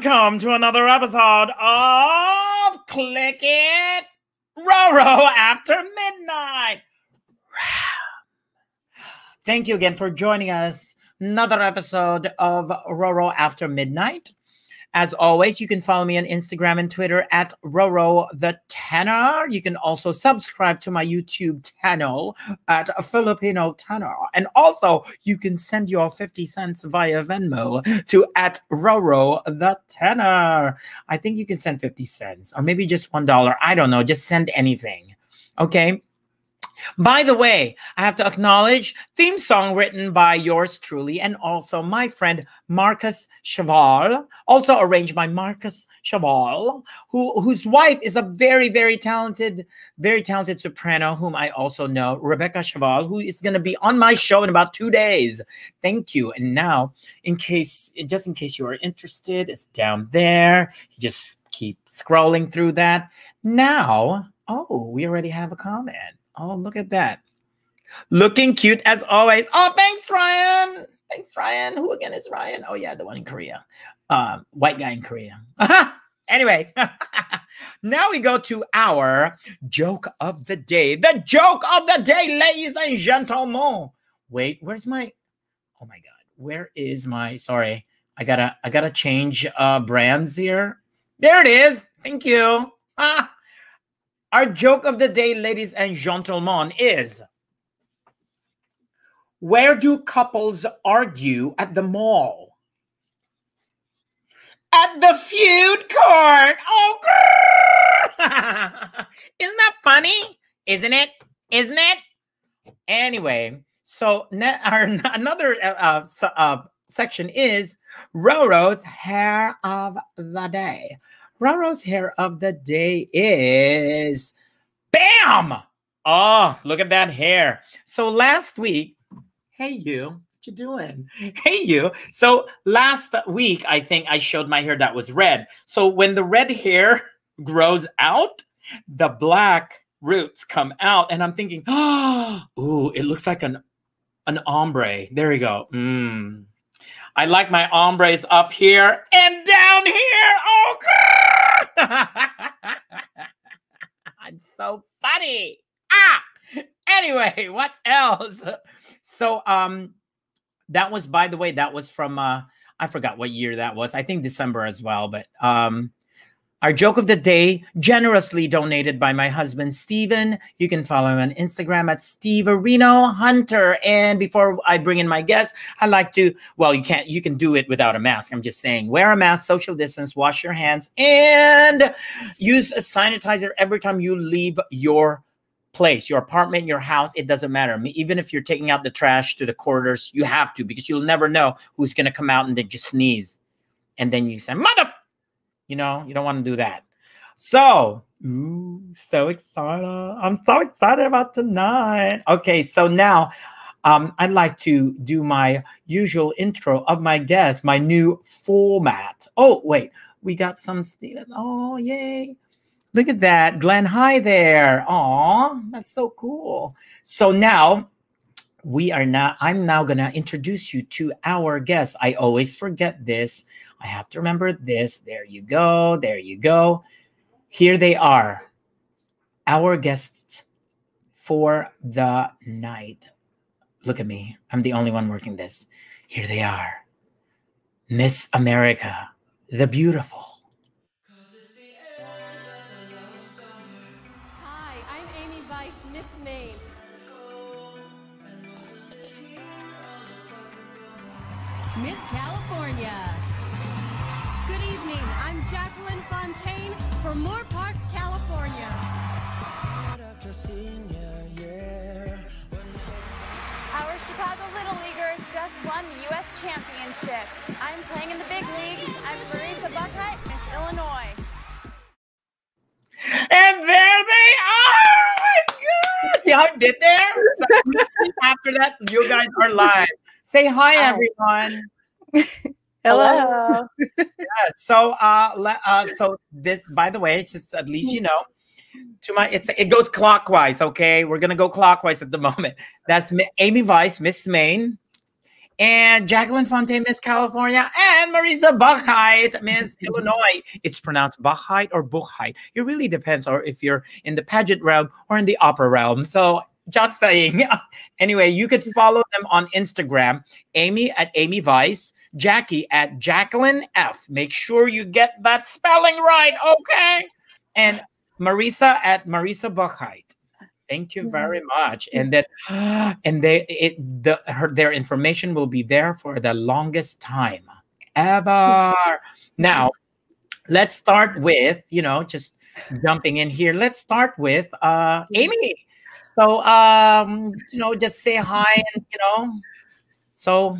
Welcome to another episode of Click It Roro After Midnight. Thank you again for joining us. Another episode of Roro After Midnight. As always, you can follow me on Instagram and Twitter at Roro the Tenor. You can also subscribe to my YouTube channel at Filipino Tenor. And also, you can send your 50 cents via Venmo to at Roro the Tenor. I think you can send 50 cents or maybe just $1. I don't know. Just send anything. Okay. By the way, I have to acknowledge theme song written by yours truly and also my friend Marcus Cheval, also arranged by Marcus Cheval, who whose wife is a very very talented, very talented soprano whom I also know, Rebecca Cheval, who is going to be on my show in about 2 days. Thank you. And now, in case just in case you are interested, it's down there. You just keep scrolling through that. Now, oh, we already have a comment. Oh, look at that. Looking cute as always. Oh, thanks, Ryan. Thanks, Ryan. Who again is Ryan? Oh, yeah, the one in Korea. Uh, white guy in Korea. anyway, now we go to our joke of the day. The joke of the day, ladies and gentlemen. Wait, where's my oh my god, where is my sorry? I gotta I gotta change uh brands here. There it is. Thank you. Ah. Our joke of the day, ladies and gentlemen, is where do couples argue at the mall? At the feud court. Oh, isn't that funny? Isn't it? Isn't it? Anyway, so our another uh, uh, uh, section is Roro's hair of the day. Roro's hair of the day is BAM! Oh, look at that hair. So last week, hey you, what you doing? Hey you. So last week, I think I showed my hair that was red. So when the red hair grows out, the black roots come out, and I'm thinking, oh, ooh, it looks like an an ombre. There we go. Mm. I like my ombres up here and down here. Oh, I'm so funny. Ah. Anyway, what else? So, um, that was, by the way, that was from uh, I forgot what year that was. I think December as well. But um, our joke of the day, generously donated by my husband, Steven. You can follow him on Instagram at Steve Areno Hunter. And before I bring in my guest, I like to, well, you can't, you can do it without a mask. I'm just saying, wear a mask, social distance, wash your hands, and use a sanitizer every time you leave your place, your apartment, your house, it doesn't matter. I mean, even if you're taking out the trash to the corridors, you have to because you'll never know who's going to come out and then just sneeze. And then you say, mother you know, you don't want to do that. So, ooh, so excited. I'm so excited about tonight. Okay, so now um, I'd like to do my usual intro of my guest, my new format. Oh, wait, we got some. Oh, yay. Look at that. Glenn, hi there. Aw, that's so cool. So now we are now, I'm now going to introduce you to our guest. I always forget this. I have to remember this. There you go. There you go. Here they are, our guests for the night. Look at me. I'm the only one working this. Here they are Miss America, the beautiful. Fontaine for Moorpark, California. Our Chicago Little Leaguers just won the U.S. Championship. I'm playing in the big leagues. I'm Marisa Buchheit, Miss Illinois. And there they are. Oh my God. See how I did there? So after that, you guys are live. Say hi, everyone. Hello. Yeah, so uh, uh so this by the way, it's just at least you know to my it's it goes clockwise, okay? We're gonna go clockwise at the moment. That's Ami Vice, Miss Maine, and Jacquelynne Fontaine, Miss California, and Marisa Buchheit, Miss Illinois. It's pronounced Buchheit or Buchheit. It really depends, or if you're in the pageant realm or in the opera realm. So just saying. anyway, you could follow them on Instagram, Ami at Ami Vice, Jackie at Jacquelynne F. Make sure you get that spelling right, okay? And Marisa at Marisa Buchheit. Thank you very much. And that and they it the her their information will be there for the longest time ever. Now, let's start with, you know, just jumping in here. Let's start with uh Ami. So um, you know, just say hi and you know. So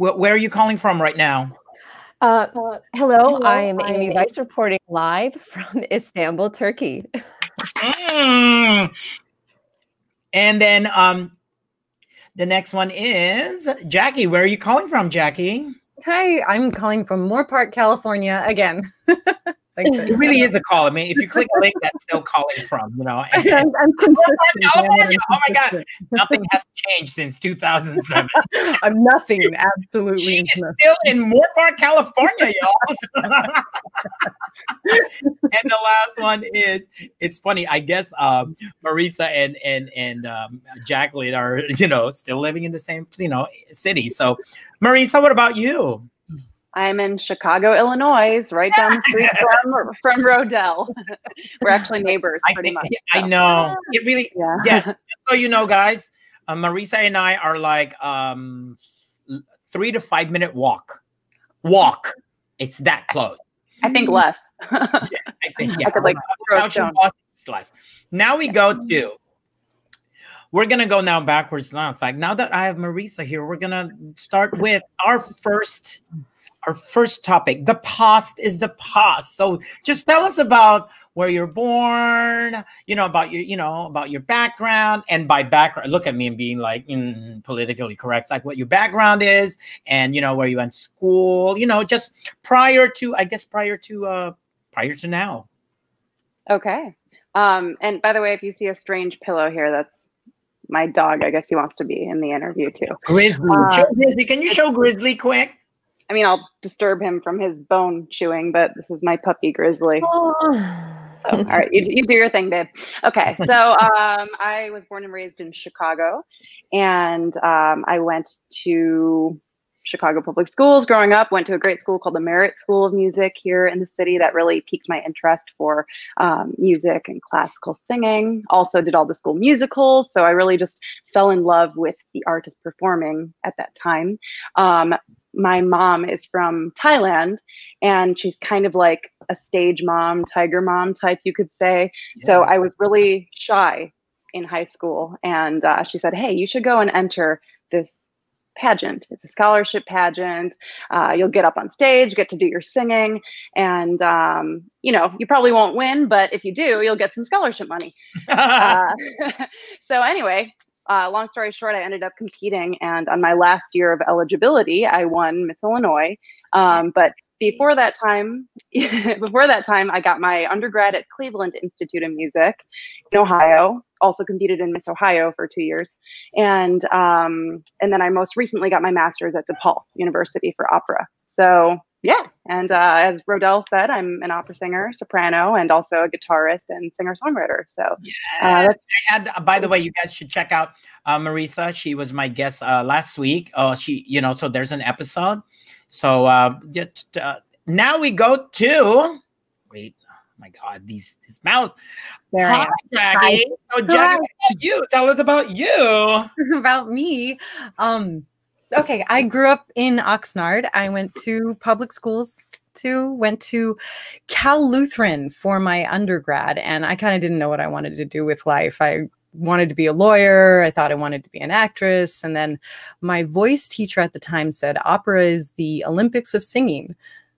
where are you calling from right now? Uh, hello, I'm Ami Vice reporting live from Istanbul, Turkey. Mm. And then um the next one is Jackie. Where are you calling from, Jackie? Hi, I'm calling from Moorpark, California again. It really is a call. I mean, if you click a link, that's still calling from, you know. And- I'm, I'm consistent. man. California. I'm Oh my God. nothing has changed since 2007. I'm nothing. Absolutely. She is nothing. still in Moorpark, California, y'all. and the last one is it's funny. I guess um, Marisa and and and um, Jacquelynne are you know still living in the same you know city. So, Marisa, what about you? I'm in Chicago, Illinois, right down the street from from Rodell. We're actually neighbors, I pretty think- much. I know it really. Yeah. Yes. Just so you know, guys, uh, Marisa and I are like um, three to five minute walk. Walk. It's that close. I think less. I think yeah. I could like throw a Couch and stone. less. Now we go to. We're gonna go now backwards. Now it's like now that I have Marisa here, we're gonna start with our first, our first topic. The past is the past. So just tell us about where you're born. You know about your, you know about your background, and by background, look at me and being like mm, politically correct, It's like what your background is, and you know where you went to school. You know, just prior to, I guess, prior to, uh, prior to now. Okay. Um, and by the way, if you see a strange pillow here, that's my dog. I guess he wants to be in the interview too. Grizzly. Uh, Grizzly. Can you show Grizzly quick? I mean, I'll disturb him from his bone chewing, but this is my puppy Grizzly. So, all right, you, you do your thing, babe. Okay, so um, I was born and raised in Chicago, and um, I went to Chicago public schools growing up. Went to a great school called the Merit School of Music here in the city that really piqued my interest for um, music and classical singing. Also, did all the school musicals, so I really just fell in love with the art of performing at that time. Um, my mom is from Thailand, and she's kind of like a stage mom, tiger mom type, you could say. So I was really shy in high school, and uh, she said, "Hey, you should go and enter this pageant. It's a scholarship pageant. Uh, you'll get up on stage, get to do your singing, and um, you know, you probably won't win, but if you do, you'll get some scholarship money." uh, so anyway, uh, long story short, I ended up competing, and on my last year of eligibility, I won Miss Illinois. Um, but before that time, before that time, I got my undergrad at Cleveland Institute of Music in Ohio. Also competed in Miss Ohio for two years, and um, and then I most recently got my master's at DePaul University for opera. So yeah, and uh, as Rodell said, I'm an opera singer, soprano, and also a guitarist and singer songwriter. So uh, that's I had, uh, by the way, you guys should check out uh, Marisa. She was my guest uh, last week. Oh, she, you know, so there's an episode. So uh, just, uh, now we go to. Wait, my God, these these mouths. There Hi, Jackie. So, Jackie, Hi. what about you tell us about you. about me. Um, okay, I grew up in Oxnard. I went to public schools too, went to Cal Lutheran for my undergrad, and I kind of didn't know what I wanted to do with life. I wanted to be a lawyer. I thought I wanted to be an actress. And then my voice teacher at the time said opera is the Olympics of singing.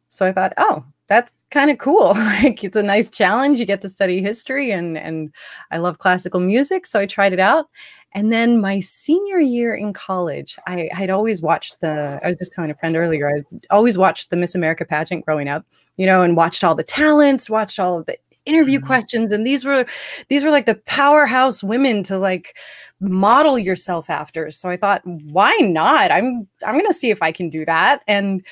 So I thought, oh, that's kind of cool. like it's a nice challenge. You get to study history and and I love classical music, so I tried it out. And then my senior year in college, I had always watched the, I was just telling a friend earlier, I always watched the Miss America pageant growing up, you know, and watched all the talents, watched all of the interview Mhm. questions and these were these were like the powerhouse women to like model yourself after so i thought why not i'm i'm going to see if i can do that and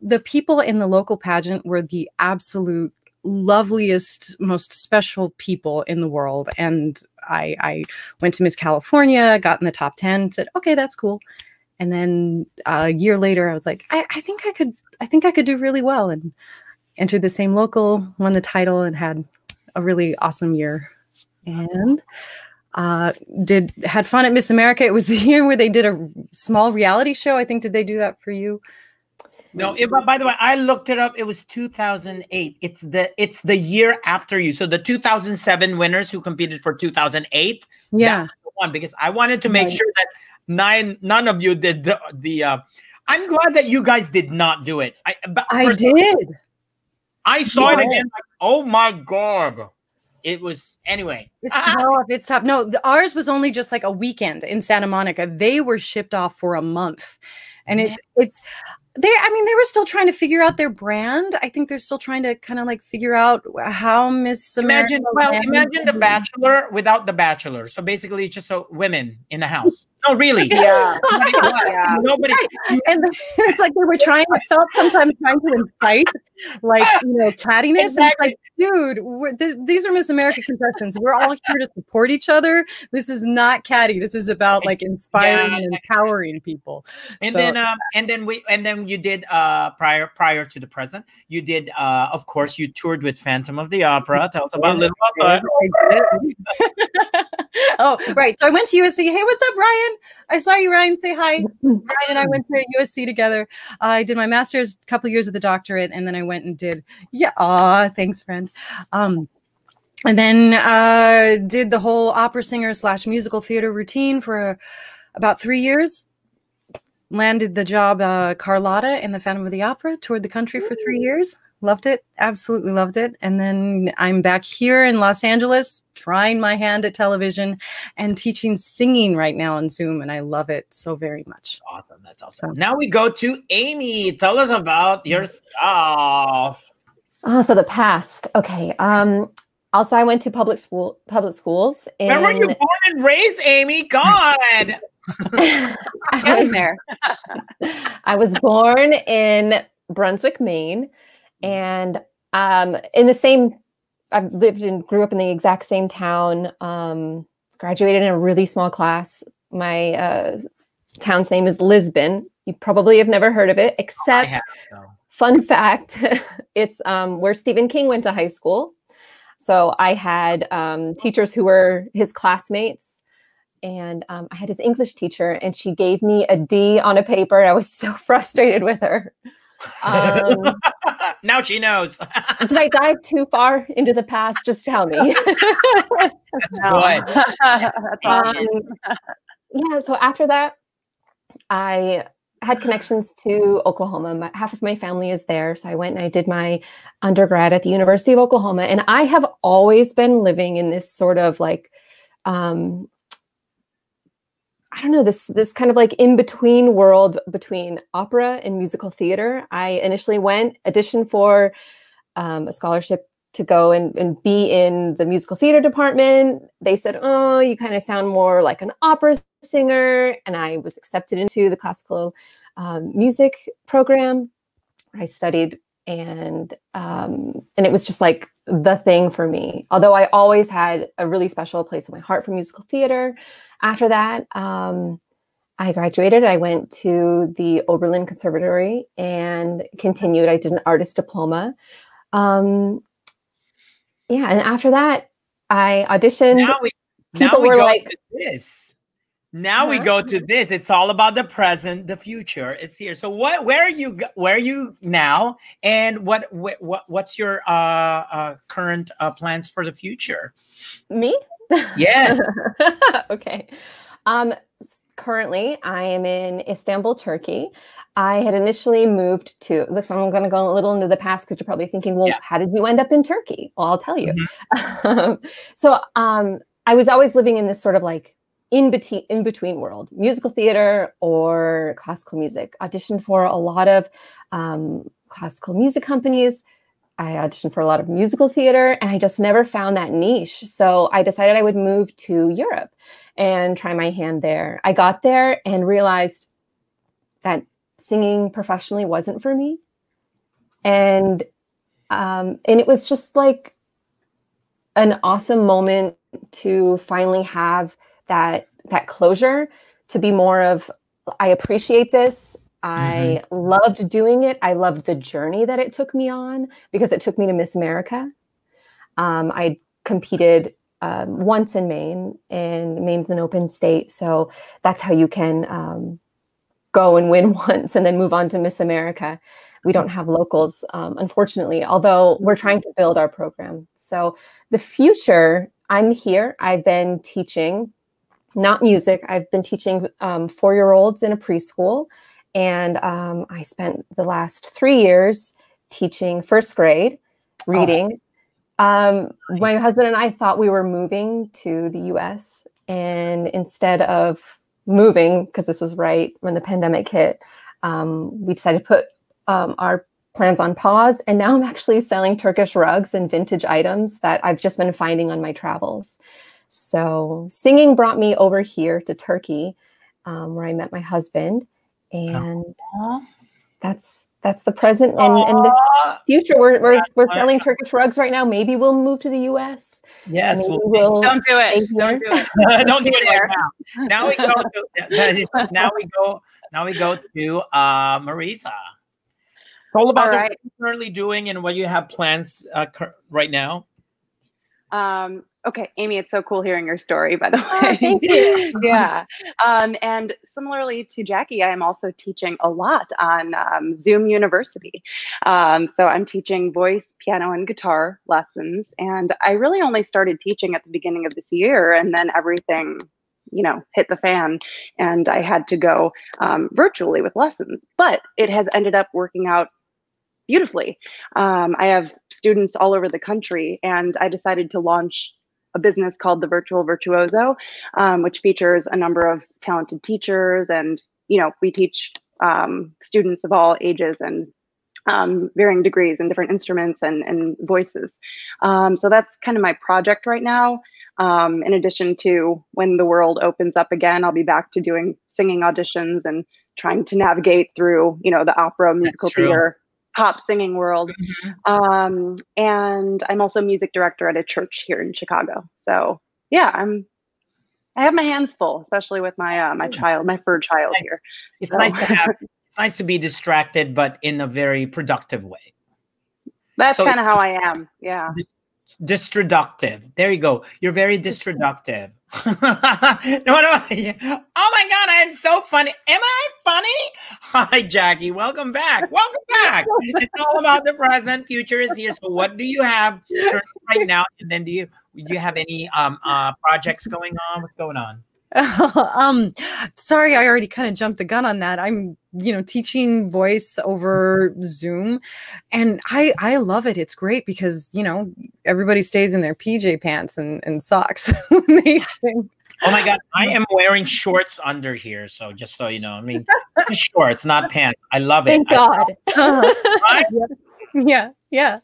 the people in the local pageant were the absolute loveliest most special people in the world. And i i went to miss california got in the top 10 said okay that's cool. And then a year later i was like I, I think i could i think i could do really well. And entered the same local won the title and had a really awesome year. And uh did had fun at miss america. It was the year where they did a small reality show. I think did they do that for you No, it, but by the way, I looked it up. It was 2008. It's the it's the year after you. So the 2007 winners who competed for 2008. yeah one because I wanted to make Right. sure that nine none of you did the the. Uh, I'm glad that you guys did not do it. I but i did I saw it again. Like, oh my god! It was anyway. It's Ah, tough. It's tough. No, the, ours was only just like a weekend in Santa Monica. They were shipped off for a month, and it's it's they. I mean, they were still trying to figure out their brand. I think they're still trying to kind of like figure out how Miss imagine well, imagine the Bachelor without the Bachelor. So basically, it's just so women in the house. No, really. Yeah. Nobody, Yeah. nobody and the- it's like they were trying. It felt sometimes trying to incite, like you know, chattiness. And like, dude, we're, this, these are Miss America contestants. We're all here to support each other. This is not catty. This is about like inspiring Yeah. and empowering people. and So- then um and then we and then you did uh prior prior to the present you did uh of course you toured with phantom of the opera tell us about a little about that oh, right. So I went to USC. Hey, what's up, Ryan? I saw you, Ryan. Say hi. Ryan and I went to USC together. I did my master's, a couple years of the doctorate, and then I went and did yeah. Aw, thanks, friend. Um, and then uh, did the whole opera singer slash musical theater routine for uh, about three years. Landed the job uh, Carlotta in the Phantom of the Opera. Toured the country for three years. Loved it. Absolutely loved it. And then I'm back here in Los Angeles, trying my hand at television and teaching singing right now on Zoom, and I love it so very much. awesome that's awesome now we go to ami tell us about your stuff Oh, so the past. Okay. Um, also I went to public school public schools. where were you in- born and raised ami god I was there. I was born in Brunswick, Maine, and um, in the same. I've lived and grew up in the exact same town. Um, graduated in a really small class. My uh, town's name is Lisbon. You probably have never heard of it, I except have, so. Fun fact it's um, where stephen king went to high school. So i had um, teachers who were his classmates and um, i had his english teacher and she gave me a d on a paper And i was so frustrated with her. Um, now she knows. Did i dive too far into the past? Just tell me. That's No. good. That's awesome. um, yeah so after that i had connections to oklahoma. My, half of my family is there so i went and i did my undergrad at the university of oklahoma and i have always been living in this sort of like um i don't know this this kind of like in between world between opera and musical theater. I initially went auditioned for um, a scholarship to go and, and be in the musical theater department. They said, Oh, you kind of sound more like an opera singer. And I was accepted into the classical um, music program where I studied. And um, and it was just like the thing for me. Although I always had a really special place in my heart for musical theater. After that, um, I graduated. I went to the Oberlin Conservatory and continued. I did an artist diploma. Um, yeah, and after that, I auditioned. now we now people we were go like- to this now we Huh? go to this it's all about the present the future is here so what where are you where are you now and what what, what what's your uh, uh current uh, plans for the future Me? yes okay. Um, currently, I am in Istanbul, Turkey. I had initially moved to. Look, so I'm going to go a little into the past because you're probably thinking, well, Yeah. how did you end up in Turkey? Well, I'll tell you. so, um, I was always living in this sort of like in between in between world, musical theater or classical music. Auditioned for a lot of um, classical music companies. I auditioned for a lot of musical theater and I just never found that niche. So I decided I would move to Europe and try my hand there. I got there and realized that singing professionally wasn't for me. And um, and it was just like an awesome moment to finally have that that closure to be more of I appreciate this. I mm-hmm. loved doing it. I loved the journey that it took me on because it took me to Miss America. Um, I competed um, once in Maine, and Maine's an open state, so that's how you can um, go and win once and then move on to Miss America. We don't have locals, um, unfortunately, although we're trying to build our program. So the future, I'm here. I've been teaching, not music. I've been teaching um, four-year-olds in a preschool and um, I spent the last three years teaching first grade reading. Oh, um, nice. My husband and I thought we were moving to the US. And instead of moving, because this was right when the pandemic hit, um, we decided to put um, our plans on pause. And now I'm actually selling Turkish rugs and vintage items that I've just been finding on my travels. So singing brought me over here to Turkey, um, where I met my husband and that's that's the present and, and the future. We're we're, we're selling Turkish rugs right now. Maybe we'll move to the U.S. Yes, we'll, we'll don't do it. Don't do it. don't do it right now. Now we go. To, now we go. Now we go to uh, Marisa. all about right. what you're currently doing and what you have plans uh, right now. Um, Okay, Ami, it's so cool hearing your story, by the oh, way. Oh, thank you. yeah. Um, and similarly to Jackie, I am also teaching a lot on um, Zoom University. Um, so I'm teaching voice, piano, and guitar lessons. And I really only started teaching at the beginning of this year, and then everything you know hit the fan and i had to go um, virtually with lessons but it has ended up working out beautifully um, i have students all over the country and i decided to launch a business called the Virtual Virtuoso, um, which features a number of talented teachers. And, you know, we teach um, students of all ages and um, varying degrees and different instruments and, and voices. Um, so that's kind of my project right now. Um, in addition to when the world opens up again, I'll be back to doing singing auditions and trying to navigate through, you know, the opera, musical theater, pop singing world. Mm-hmm. Um, and I'm also music director at a church here in Chicago. So yeah, I'm I have my hands full, especially with my uh, my child, my fur child it's here. It's so. nice to have. It's nice to be distracted, but in a very productive way. That's so, kind of how I am. Yeah. Distructive. There you go. You're very distructive. no, no. Oh my God, I'm so funny. Am I funny? Hi, Jackie. Welcome back. Welcome back. it's all about the present. Future is here. So, what do you have right now? And then, do you do you have any um uh projects going on? What's going on? um sorry i already kind of jumped the gun on that. I'm you know teaching voice over zoom and i i love it. It's great because you know everybody stays in their pj pants and, and socks when they sing oh my god i am wearing shorts under here so just so you know i mean shorts not pants. I love it. Thank god. I, yeah yeah.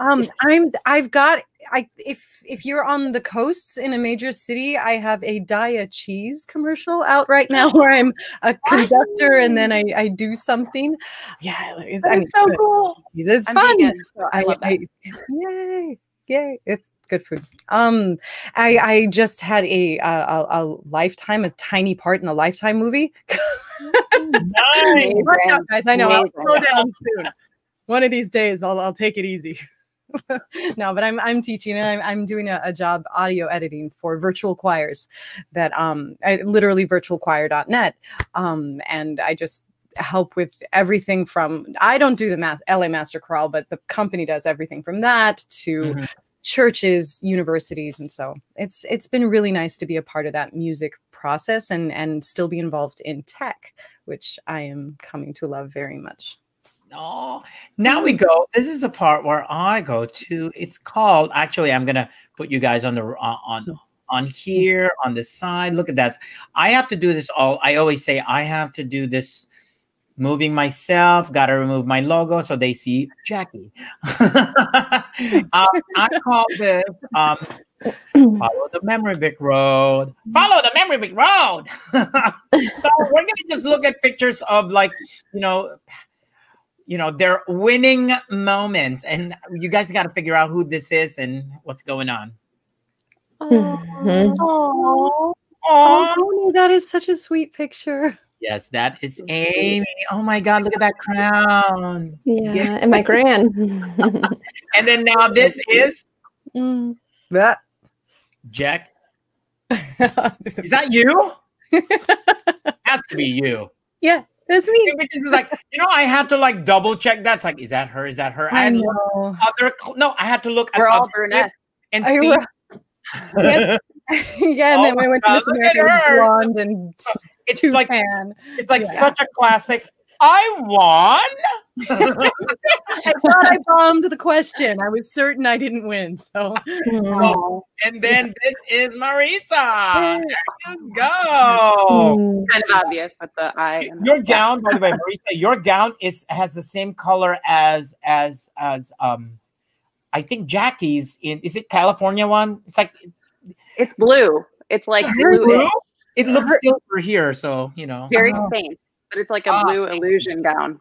Um i'm i've got i if if you're on the coasts in a major city i have a Daiya cheese commercial out right now where i'm a conductor and then i i do something. Yeah it's I mean, so cool. It's I'm fun. vegan, so I, I, I, yay yay it's good food. Um i i just had a a, a lifetime a tiny part in a lifetime movie. Nice. guys. I know Amazing. i'll slow down soon. One of these days I'll, I'll take it easy. no, but I'm I'm teaching and I'm I'm doing a, a, job audio editing for virtual choirs that um I, literally virtualchoir.net. Um and I just help with everything from I don't do the mass LA Master Chorale, but the company does everything from that to mm-hmm. churches, universities, and so it's it's been really nice to be a part of that music process and and still be involved in tech, which I am coming to love very much. Oh, now we go. This is the part where I go to. It's called. Actually, I'm gonna put you guys on the uh, on on here on the side. Look at that. I have to do this all. I always say I have to do this moving myself. Got to remove my logo so they see Jackie. um, I call this um, follow the memory brick road. Follow the memory brick road. so we're gonna just look at pictures of like you know you know their winning moments and you guys got to figure out who this is and what's going on Mhm. Oh, Aw. Tony, that is such a sweet picture. yes that is ami oh my god look at that crown Yeah, and my grand. and then now this is Mm. Yeah. jack is that you has to be you yeah, that's me. because it's like you know i had to like double check that it's like is that her is that her I had to look know. other cl- no i had to look at We're all other and I see re- Yes. yeah, and Oh then when I went to Miss God, look America, at it was her. blonde and it's too like tan. it's like Yeah. such a classic i won I thought I bombed the question. I was certain I didn't win. So Mhm. Oh, And then this is Marisa. There you go. Mm. kind of obvious with the eye. and the- Your gown, by the way, Marisa, your gown is has the same color as as as um I think Jackie's in is it California one? It's like It's blue. It's like blue. blue. It looks silver here, so you know. Very Oh. faint, but it's like a Ah. blue illusion gown.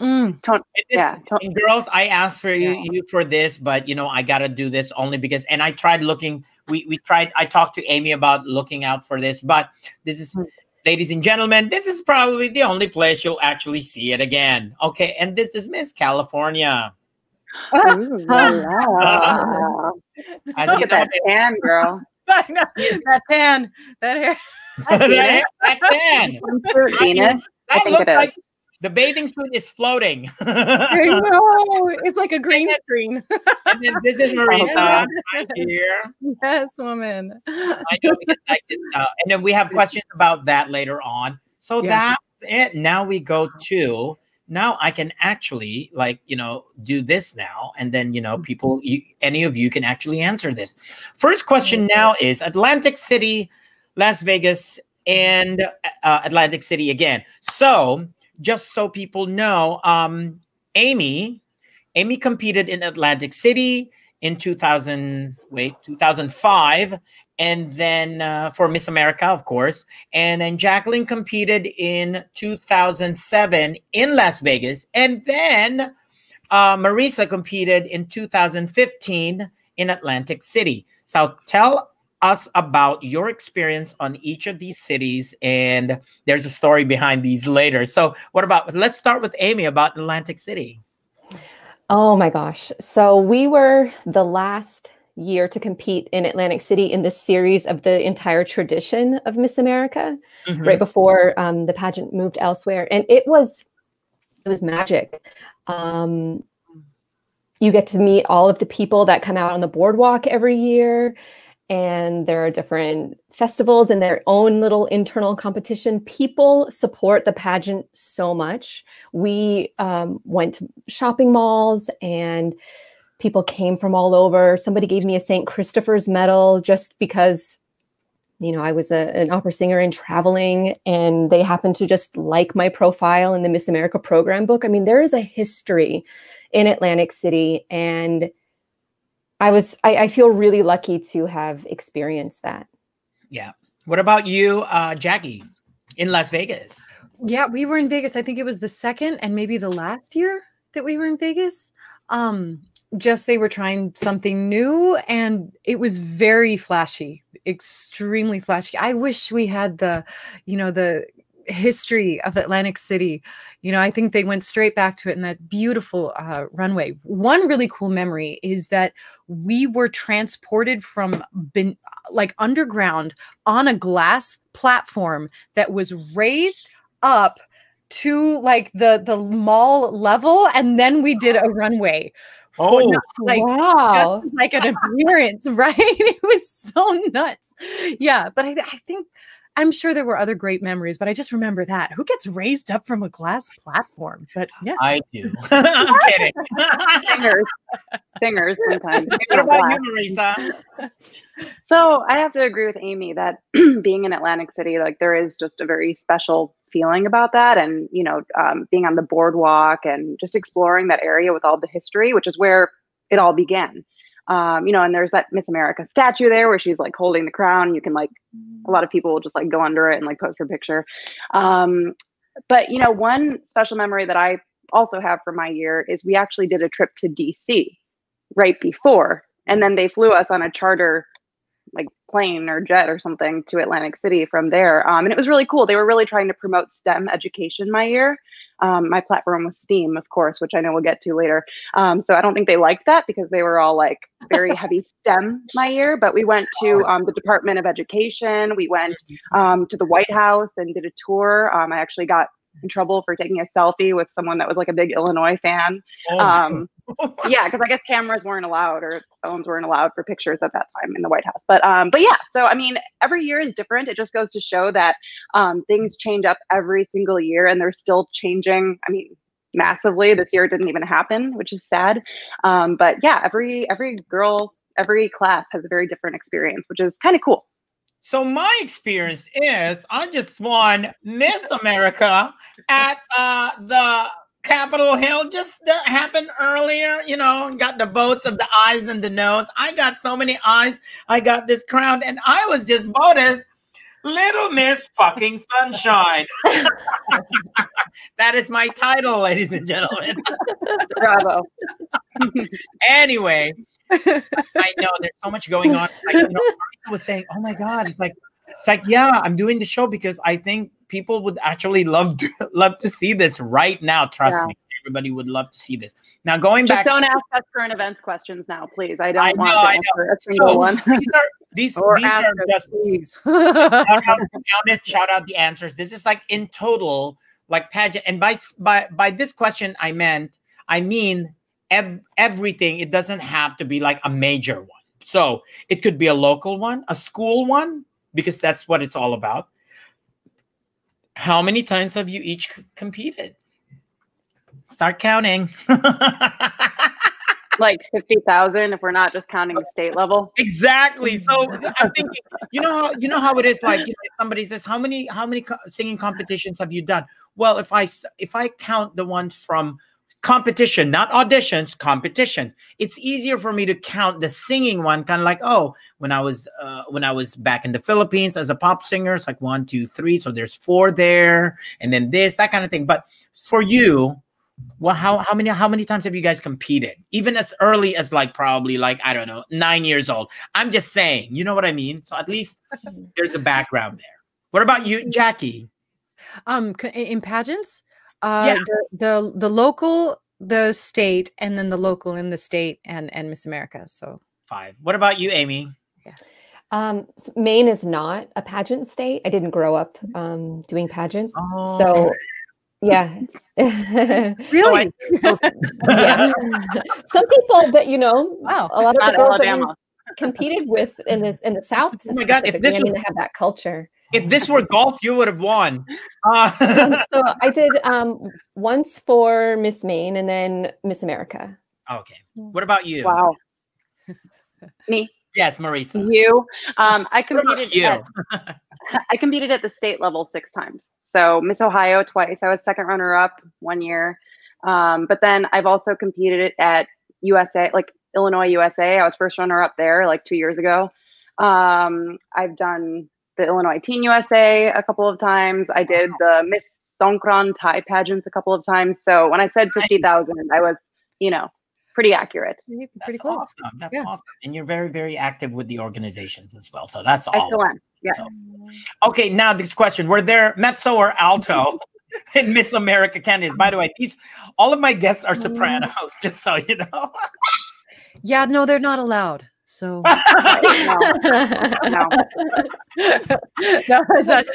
Mm. Tone, It is- Yeah, to- girls, I asked for you, Yeah. you for this, but you know, I gotta do this only because and I tried looking, we we tried, I talked to Ami about looking out for this, but this is Hmm. ladies and gentlemen, this is probably the only place you'll actually see it again. Okay, and this is Miss California. Ooh, yeah. As Look you at that know, tan girl. I know that tan, that hair. that, that tan. Fruit Venus. I That think looks it is. like the bathing suit is floating. I know it's like a green screen. and then this is Marisa right here. yes, woman. I know because I did, uh, and then we have questions about that later on. So Yeah. that's it. Now we go to now I can actually like you know do this now, and then you know people, you, any of you can actually answer this. First question now is Atlantic City, Las Vegas, and uh, Atlantic City again. So just so people know, um, Ami, Ami competed in Atlantic City in 2000 wait 2005 and then uh, for miss america of course and then jacquelynne competed in 2007 in las vegas and then uh, marisa competed in 2015 in atlantic city so tell us about your experience on each of these cities and there's a story behind these later so what about let's start with ami about atlantic city Oh my gosh. So we were the last year to compete in Atlantic City in this series of the entire tradition of Miss America, Mhm. right before um, the pageant moved elsewhere. And it was it was magic. Um, you get to meet all of the people that come out on the boardwalk every year. And there are different festivals and their own little internal competition. People support the pageant so much. We um, went to shopping malls and people came from all over. Somebody gave me a St. Christopher's medal just because, you know, I was a, an opera singer and traveling, and they happened to just like my profile in the Miss America program book. I mean, there is a history in Atlantic City, and I was, I, I feel really lucky to have experienced that. Yeah. What about you, uh, Jackie, in Las Vegas? Yeah, we were in Vegas. I think it was the second and maybe the last year that we were in Vegas. Um, just they were trying something new and it was very flashy, extremely flashy. I wish we had the, you know, the history of Atlantic City. You know, I think they went straight back to it in that beautiful uh, runway. One really cool memory is that we were transported from ben- like underground on a glass platform that was raised up to like the the mall level and then we did a runway Oh. not- like wow. like an appearance right it was so nuts yeah but I, I think i'm sure there were other great memories but i just remember that who gets raised up from a glass platform but yeah I do. I'm kidding. Singers. Singers sometimes. what about you, Marisa? So I have to agree with Ami that being in Atlantic City, like there is just a very special feeling about that and you know um, being on the boardwalk and just exploring that area with all the history which is where it all began um, you know and there's that miss america statue there where she's like holding the crown you can like a lot of people will just like go under it and like pose for a picture um, but you know one special memory that i also have for my year is we actually did a trip to dc right before and then they flew us on a charter like plane or jet or something to Atlantic City from there. Um, and it was really cool. They were really trying to promote STEM education my year. Um, my platform was STEAM, of course, which I know we'll get to later. Um, so I don't think they liked that because they were all like very heavy STEM my year. But we went to um, the Department of Education. We went um, to the White House and did a tour. Um, I actually got in trouble for taking a selfie with someone that was like a big Illinois fan. Oh, Um, yeah, because I guess cameras weren't allowed or phones weren't allowed for pictures at that time in the White House. But um, but yeah, so I mean, every year is different. It just goes to show that um, things change up every single year, and they're still changing. I mean, massively. This year it didn't even happen, which is sad. Um, but yeah, every every girl, every class has a very different experience, which is kind of cool. So my experience is I just won Miss America at uh, the Capitol Hill. Just that happened earlier, you know, got the votes of the eyes and the nose. I got so many eyes. I got this crown, and I was just voted Little Miss Fucking Sunshine. that is my title, ladies and gentlemen. Bravo. anyway, I know there's so much going on. Like, you know, was saying, "Oh my god!" It's like, it's like, yeah, I'm doing the show because I think people would actually love to, love to see this right now. Trust Yeah. me, everybody would love to see this. Now, going Just back, don't ask us current events questions now, please. I don't I want know, to I know. answer a single so one. these are these or these are just please. shout out, it, shout out the answers. This is like in total, like pageant. And by by by this question, I meant I mean ev- everything. It doesn't have to be like a major one. So it could be a local one, a school one, because that's what it's all about. How many times have you each competed? Start counting. like 50,000 if we're not just counting the state level. Exactly. So I'm thinking, you know how you know how it is. Like you know, if somebody says, "How many how many singing competitions have you done?" Well, if I, if I count the ones from competition, not auditions, competition, it's easier for me to count the singing one. Kind of like, oh, when I was uh, when I was back in the Philippines as a pop singer, it's like one, two, three. So there's four there, and then this, that kind of thing. But for you, well, how how many how many times have you guys competed? Even as early as like probably like I don't know nine years old. I'm just saying, you know what I mean. So at least there's a background there. What about you, Jackie? um in pageants uh Yeah. the, the the local the state and then the local in the state and and miss america so Five. What about you, Ami? Yeah. Um, Maine is not a pageant state. I didn't grow up um, doing pageants, Oh. so yeah. really. yeah. Some people, but you know, Wow. a lot of Not the girls that we Alabama. competed with in this in the South. Oh my God, if this I mean, was- have that culture. If this were golf, you would have won. Uh, so I did um, once for Miss Maine and then Miss America. okay. What about you? Wow. Me, Yes, Marisa. you. Um, I competed. you? At, I competed at the state level six times. So Miss Ohio twice. I was second runner up one year. Um, but then I've also competed at USA, like Illinois USA. I was first runner up there like two years ago. Um, I've done the Illinois Teen USA a couple of times. I did the Miss Songkran Thai pageants a couple of times. So when I said 50,000, I was, you know, pretty accurate. pretty That's close awesome. That's Yeah. awesome. And you're very, very active with the organizations as well. So that's I all. still am. Yeah. So- Okay, now this question: Were there mezzo or alto in Miss America candidates? By the way, these all of my guests are sopranos, just so you know. yeah no they're not allowed so No. no, it's not-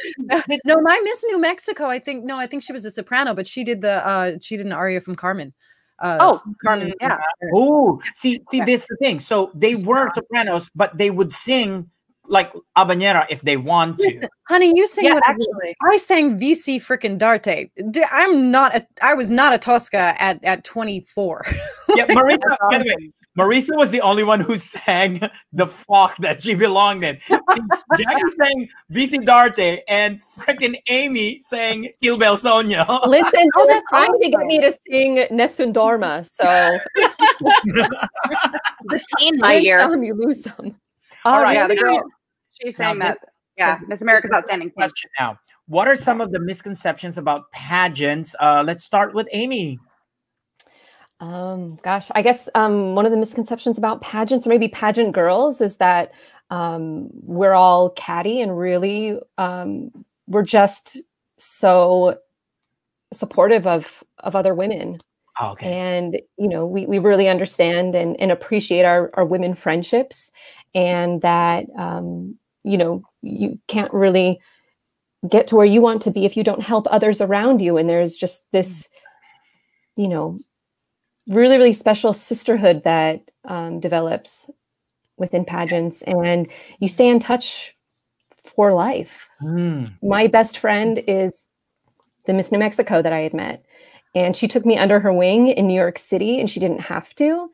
no, my Miss New Mexico, I think no, I think she was a soprano, but she did the uh she did an aria from Carmen. Uh Oh, Carmen. yeah. Oh, see, see, Yeah. this is the thing. So they were sopranos, but they would sing like habanera if they want to. Listen, honey, you sing Yeah, what actually. I sang Vissi frickin' d'arte. I'm not a I was not a Tosca at at 24. Yeah, Marisa. by the way, Marisa was the only one who sang the Fach that she belonged in. See, Jackie sang d'arte, and freaking Ami sang Il Bel Sogno. Listen, they Oh, were that's trying to get me to sing Nessun Dorma, so The teen my win year. some, you lose some. All right, Yeah, the girl. She sang Now, that. Yeah, Miss America's Outstanding Teen. Question now. What are some of the misconceptions about pageants? Uh, let's start with Ami. Um, gosh, I guess um, one of the misconceptions about pageants, or maybe pageant girls, is that um, we're all catty and really um, we're just so supportive of of other women, Oh, okay. and you know we we really understand and, and appreciate our our women friendships, and that um, you know you can't really get to where you want to be if you don't help others around you, and there's just this, you know, really really special sisterhood that um, develops within pageants. And you stay in touch for life. Hmm. my best friend is the miss new mexico that i had met. And she took me under her wing in new york city and she didn't have to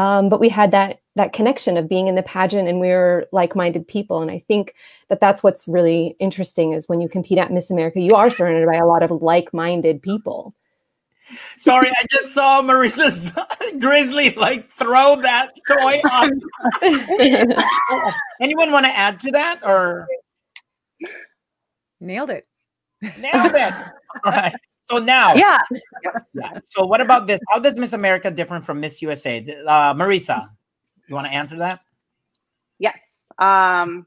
um, but we had that that connection of being in the pageant and we were like-minded people and i think that that's what's really interesting is when you compete at miss america you are surrounded by a lot of like-minded people Sorry, I just saw Marisa's Grizzly like throw that toy up. Anyone want to add to that or Nailed it. nailed it? All right. So now, Yeah. yeah. So what about this? How does Miss America different from Miss USA? Uh, Marisa, you want to answer that? Yes. Um,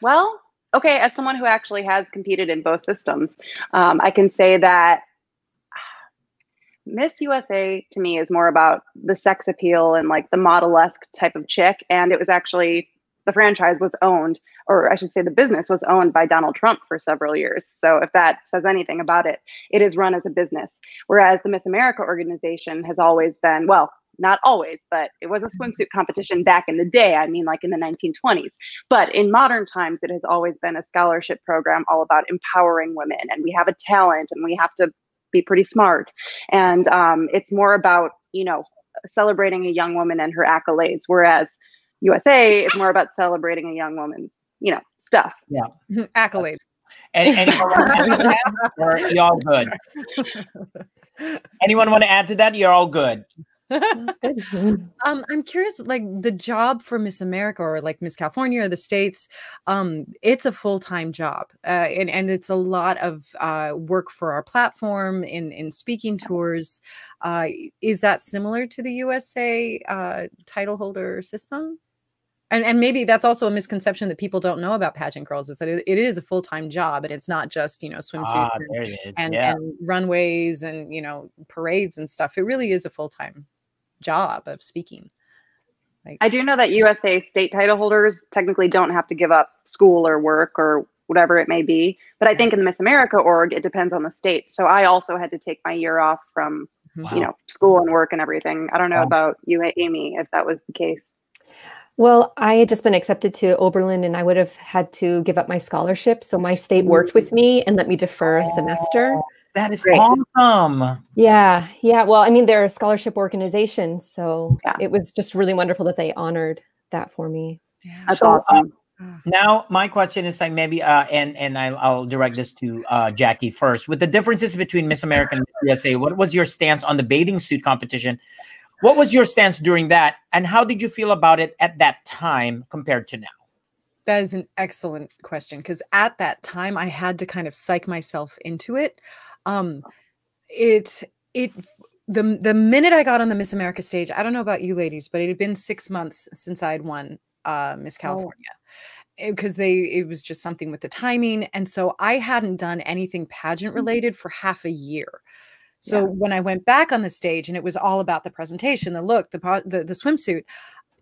well, okay. As someone who actually has competed in both systems, um, I can say that Miss USA to me is more about the sex appeal and like the model-esque type of chick. And it was actually the franchise was owned, or I should say the business was owned by Donald Trump for several years. So if that says anything about it, it is run as a business. Whereas the Miss America organization has always been, well, not always, but it was a swimsuit competition back in the day. I mean, like in the 1920s. But in modern times, it has always been a scholarship program all about empowering women. And we have a talent and we have to be pretty smart. And um, it's more about, you know, celebrating a young woman and her accolades. Whereas USA is more about celebrating a young woman's, you know, stuff. Accolade. Any, anyone want to add to that? You all good? Anyone want to add to that? You're all good. That's good. Um, I'm curious, like the job for Miss America or like Miss California or the states, um, it's a full time job, uh, and and it's a lot of uh, work for our platform in in speaking tours. Uh, is that similar to the USA uh, title holder system? And and maybe that's also a misconception that people don't know about pageant girls is that it, it is a full time job and it's not just you know swimsuits Ah, and, there it is. and, yeah. and runways and you know parades and stuff. It really is a full time job of speaking. I do know that USA state title holders technically don't have to give up school or work or whatever it may be. But I think in the Miss America org, it depends on the state. So I also had to take my year off from, Wow. you know, school and work and everything. I don't know Wow. about you, Ami, if that was the case. Well, I had just been accepted to Oberlin and I would have had to give up my scholarship. So my state worked with me and let me defer a semester. that is Great. awesome. Yeah. Yeah. Well, I mean, they're a scholarship organization. So Yeah. it was just really wonderful that they honored that for me. That's So, uh, awesome. Now, my question is like maybe, uh, and and I'll, I'll direct this to uh, Jackie first. With the differences between Miss America and Miss USA, what was your stance on the bathing suit competition? What was your stance during that, and how did you feel about it at that time compared to now? That is an excellent question because at that time I had to kind of psych myself into it. Um, it it the the minute I got on the Miss America stage, I don't know about you ladies, but it had been six months since I had won uh, Miss California because they it was just something with the timing, and so I hadn't done anything pageant related for half a year. So Yeah. when I went back on the stage and it was all about the presentation, the look, the the, the swimsuit,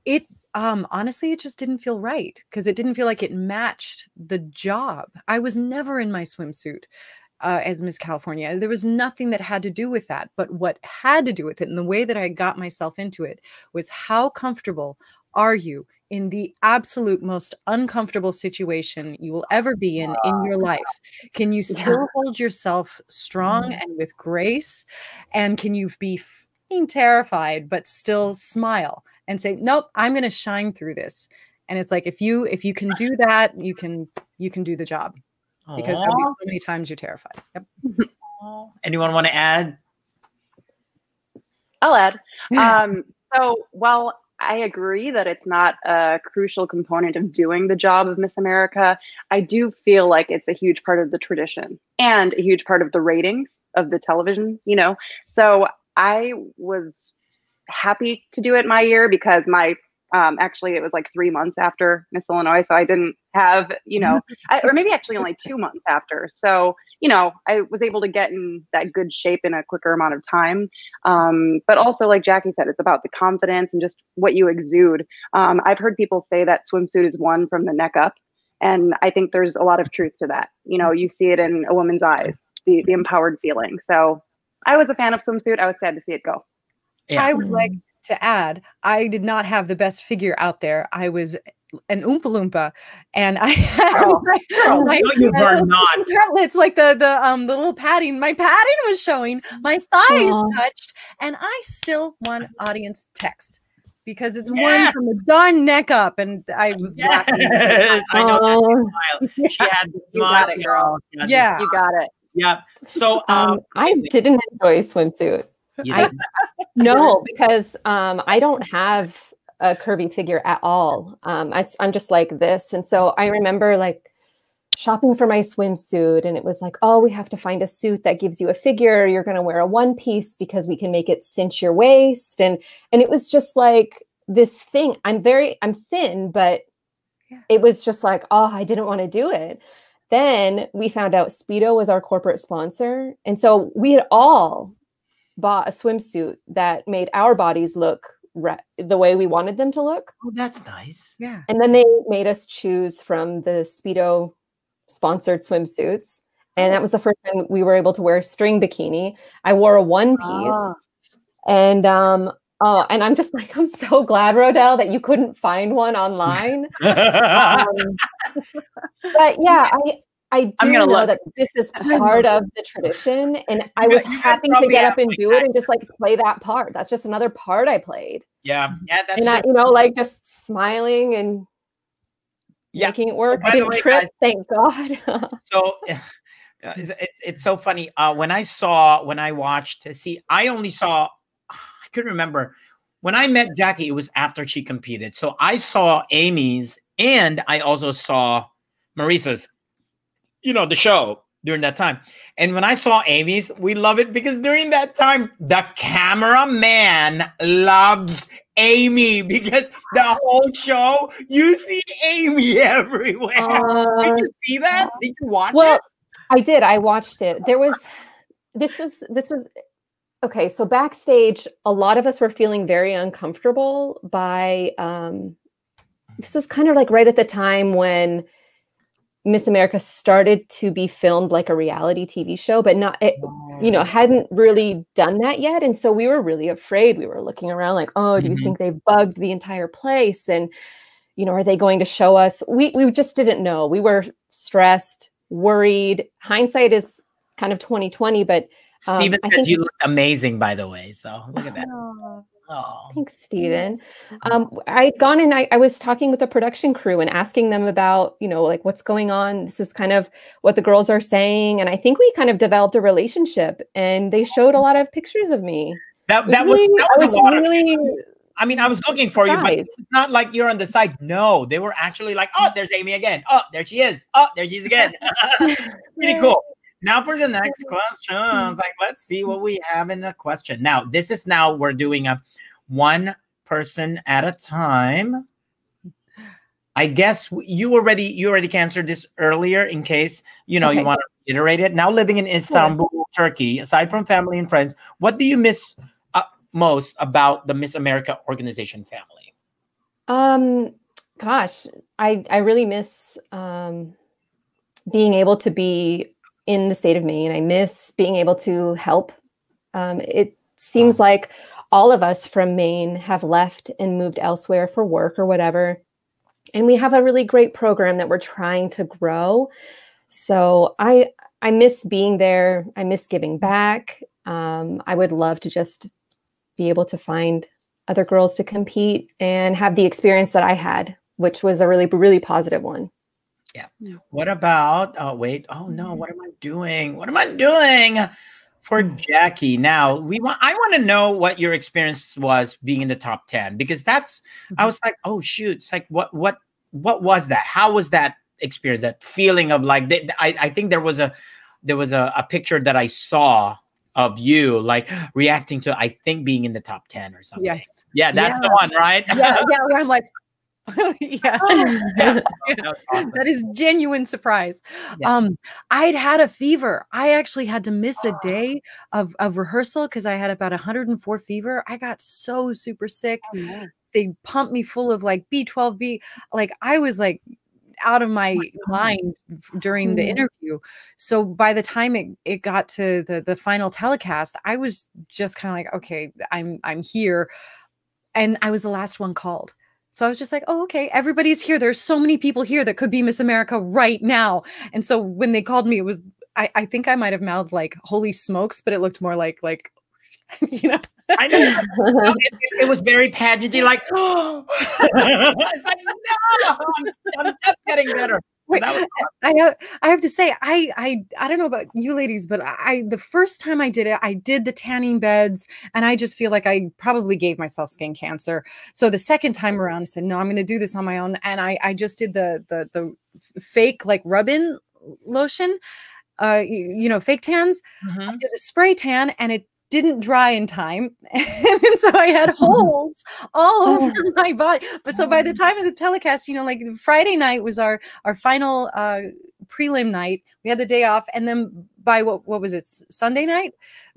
it um honestly it just didn't feel right because it didn't feel like it matched the job. I was never in my swimsuit uh, as Miss California. There was nothing that had to do with that. But what had to do with it and the way that I got myself into it was how comfortable are you in the absolute most uncomfortable situation you will ever be in in your life? Can you still hold yourself strong and with grace? And can you be terrified but still smile and say, nope, I'm going to shine through this. And it's like if you if you can do that, you can you can do the job because there'll be so many times you're terrified. Yep. Anyone want to add? I'll add. Um, so while I agree that it's not a crucial component of doing the job of Miss America, I do feel like it's a huge part of the tradition and a huge part of the ratings of the television, you know. So I was happy to do it my year because my um, actually it was like three months after Miss Illinois, so I didn't have you know, I, or maybe actually only two months after. So you know, I was able to get in that good shape in a quicker amount of time. Um, but also, like Jackie said, it's about the confidence and just what you exude. Um, I've heard people say that swimsuit is one from the neck up, and I think there's a lot of truth to that. You know, you see it in a woman's eyes, the the empowered feeling. So I was a fan of swimsuit. I was sad to see it go. Yeah. I would like to add, I did not have the best figure out there. I was an Oompa Loompa, and I had Oh, my, girl. my- No, you my were not. Cutlets, like the the um the little padding. My padding was showing. My thighs Aw. touched, and I still won audience text because it's Yeah. one from the darn neck up, and I was laughing. I know that Oh, smile. She had the You smile. got it, girl. Yes, Yeah. You got it. Yeah. So um, um, I didn't enjoy swimsuit. you I- didn't- No, because um, I don't have a curvy figure at all. Um, I, am just like this, and so I remember like shopping for my swimsuit, and it was like, oh, we have to find a suit that gives you a figure. You're going to wear a one piece because we can make it cinch your waist, and and it was just like this thing. I'm very, I'm thin, but Yeah. it was just like, oh, I didn't want to do it. Then we found out Speedo was our corporate sponsor, and so we had all bought a swimsuit that made our bodies look re- the way we wanted them to look. oh, that's nice. yeah. And then they made us choose from the Speedo sponsored swimsuits. And that was the first time we were able to wear a string bikini. I wore a one piece. Ah. And um oh, and I'm just like, I'm so glad, Rodell, that you couldn't find one online. Um, but yeah, I I do I'm know gonna look. that this is part of the tradition, and I was guys- you guys happy to get up and like, do it and just like play that part. That's just another part I played, yeah, yeah, that's and I, you know, like just smiling and Yeah. making it work. by I didn't way, trip, guys- thank God. so uh, it's, it's, it's so funny uh, when i saw when i watched to see i only saw i couldn't remember when i met jackie it was after she competed so i saw ami's and i also saw marisa's you know the show during that time and when i saw ami's we love it because during that time the cameraman loves ami because the whole show you see ami everywhere Uh, did you see that? Did you watch well, it? I did. I watched it. There was this was this was okay. So backstage, a lot of us were feeling very uncomfortable by um this was kind of like right at the time when Miss America started to be filmed like a reality TV show, but not it, you know, hadn't really done that yet. And so we were really afraid. We were looking around like, oh, do you Mhm. think they've bugged the entire place? And, you know, are they going to show us? We we just didn't know. We were stressed, worried. Hindsight is kind of 2020, but um, Steven says think- you look amazing, by the way. So look at that. Oh, Thanks, Stephen. Um, I'd gone and I, I was talking with the production crew and asking them about, you know, like what's going on. This is kind of what the girls are saying. And I think we kind of developed a relationship and they showed a lot of pictures of me. that, It that was, really- that I was, was a lot of- really I mean, I was looking for you, but it's not like you're on the side. No, they were actually like, oh, there's Ami again. Oh, there she is. Oh, there she is again. Pretty cool. Now for the next question. Like, let's see what we have in the question. Now, this is now we're doing a one person at a time. I guess you already you already answered this earlier in case you know you want to reiterate it. Now living in Istanbul, Turkey, aside from family and friends, what do you miss uh, most about the Miss America organization family? Um, gosh, I I really miss um, being able to be in the state of Maine. I miss being able to help. Um, it seems like all of us from Maine have left and moved elsewhere for work or whatever, and we have a really great program that we're trying to grow. So I I miss being there. I miss giving back. Um, I would love to just be able to find other girls to compete and have the experience that I had, which was a really, really positive one. Yeah. What about, oh, wait. Oh, no. Mm-hmm. What am I doing? What am I doing? For mm. Jackie, now we want. I want to know what your experience was being in the top ten because that's. I mm-hmm. was like, oh shoot! It's like what what what was that? How was that experience? That feeling of like, I I think there was a there was a, a picture that I saw of you like reacting to I think being in the top 10 or something. Yes. Yeah, that's Yeah. the one, right? Yeah, yeah. where I'm like, yeah. Yeah. that is genuine surprise. Yeah. Um, I'd had a fever. I actually had to miss a day of, of rehearsal because I had about 104 fever. I got so super sick. They pumped me full of like B12B. Like I was like out of my mind during the Mhm. interview. So by the time it, it got to the the final telecast, I was just kind of like, okay, I'm I'm here. And I was the last one called. So I was just like, oh, okay, everybody's here. There's so many people here that could be Miss America right now. And so when they called me, it was I, I think I might have mouthed like holy smokes, but it looked more like like you know. I know. it, it- was very pageanty, like, it's like, no, I'm, I'm just getting better. Wait, was I have, I have to say, I, I, I don't know about you ladies, but I, the first time I did it, I did the tanning beds, and I just feel like I probably gave myself skin cancer. So the second time around, I said, no, I'm going to do this on my own, and I, I just did the, the, the fake like rub-in lotion, uh, you, you know, fake tans. Mhm. I did a spray tan, and it didn't dry in time, and so I had holes all over my body. But so by the time of the telecast, you know, like Friday night was our our final uh prelim night. We had the day off, and then by what what was it Sunday night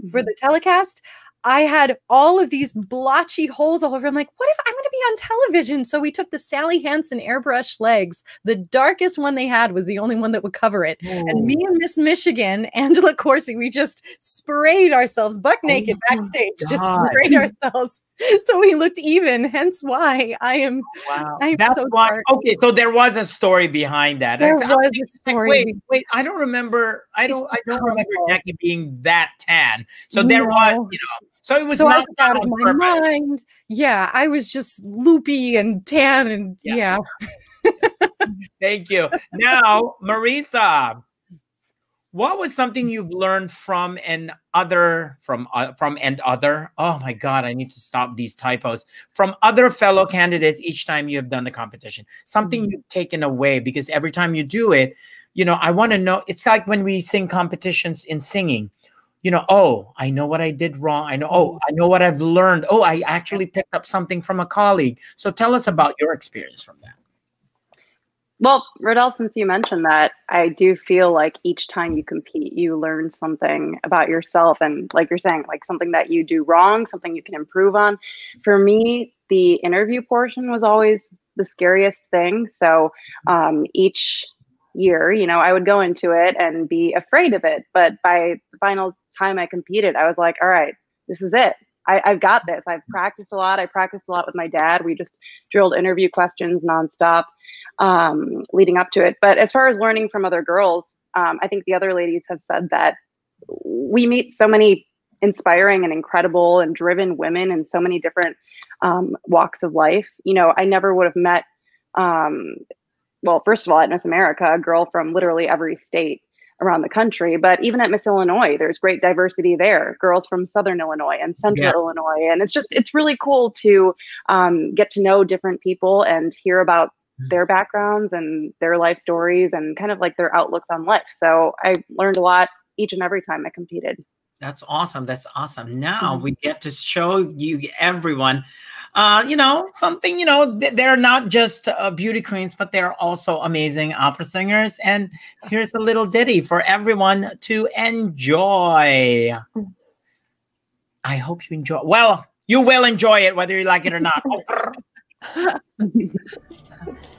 for the telecast. I had all of these blotchy holes all over. I'm like, what if I'm going to be on television? So we took the Sally Hansen airbrush legs. The darkest one they had was the only one that would cover it. And me oh. and Miss Michigan, Angela Corsi, we just sprayed ourselves buck oh naked my backstage, just sprayed ourselves. So we looked even, hence why I am oh, Wow. I'm That's so why. sorry. Okay, so there was a story behind that. There I- I was a like, story. wait, wait. I don't remember. I don't. I don't remember. Jackie being that tan. So there was, you know. So it was so I was out of my purpose. mind. Yeah, I was just loopy and tan and Yeah. yeah. Thank you. Now, Marisa, what was something you've learned from an other from uh, from and other? Oh my God, I need to stop these typos. From other fellow candidates each time you have done the competition, something you've taken away because every time you do it, you know, I want to know. It's like when we sing competitions in singing. You know, oh, I know what I did wrong. I know, oh, I know what I've learned. Oh, I actually picked up something from a colleague. So tell us about your experience from that. Well, Rodell, since you mentioned that, I do feel like each time you compete, you learn something about yourself. And like you're saying, like something that you do wrong, something you can improve on. For me, the interview portion was always the scariest thing. So um, each year, you know, I would go into it and be afraid of it. But by the final time I competed, I was like, all right, this is it. I, I've got this. I've practiced a lot. I practiced a lot with my dad. We just drilled interview questions nonstop um, leading up to it. But as far as learning from other girls, um, I think the other ladies have said that we meet so many inspiring and incredible and driven women in so many different um, walks of life. You know, I never would have met, um, well, first of all, at Miss America, a girl from literally every state around the country. But even at Miss Illinois, there's great diversity there. Girls from Southern Illinois and Central Yeah. Illinois, and it's just it's really cool to um, get to know different people and hear about their backgrounds and their life stories and kind of like their outlooks on life. So I learned a lot each and every time I competed. That's awesome. That's awesome. Now we get to show you everyone, uh, you know, something, you know, they're not just uh, beauty queens, but they're also amazing opera singers. And here's a little ditty for everyone to enjoy. I hope you enjoy. Well, you will enjoy it whether you like it or not.